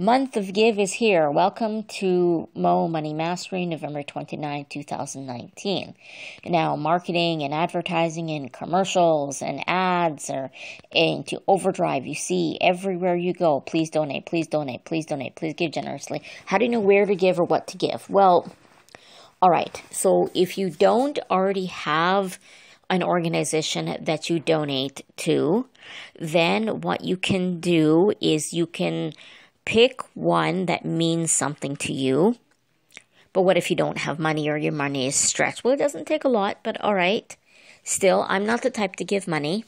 Month of Give is here. Welcome to Mo Money Mastery, November 29, 2019. Now, marketing and advertising and commercials and ads are into overdrive. You see everywhere you go. Please donate, please donate, please donate, please give generously. How do you know where to give or what to give? Well, all right. So if you don't already have an organization that you donate to, then what you can do is you can Pick one that means something to you. But what if you don't have money or your money is stretched? Well, it doesn't take a lot, but all right. Still, I'm not the type to give money.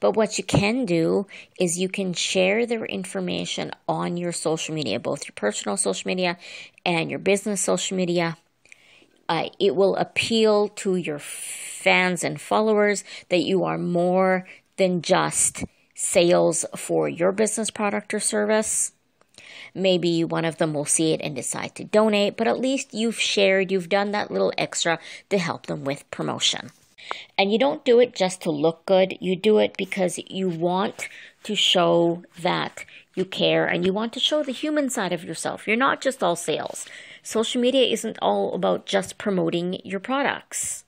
But what you can do is you can share their information on your social media, both your personal social media and your business social media. Uh, it will appeal to your fans and followers that you are more than just sales for your business product or service. Maybe one of them will see it and decide to donate, but at least you've shared, you've done that little extra to help them with promotion. And you don't do it just to look good, you do it because you want to show that you care and you want to show the human side of yourself. You're not just all sales. Social media isn't all about just promoting your products.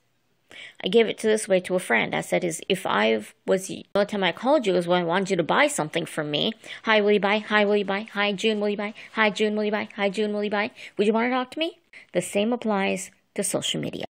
I gave it to this way to a friend. I said, "Is if I was the time I called you is when I wanted you to buy something from me. Hi, will you buy? Hi, will you buy? Hi, June, will you buy? Hi, June, will you buy? Hi, June, will you buy? Would you want to talk to me? The same applies to social media.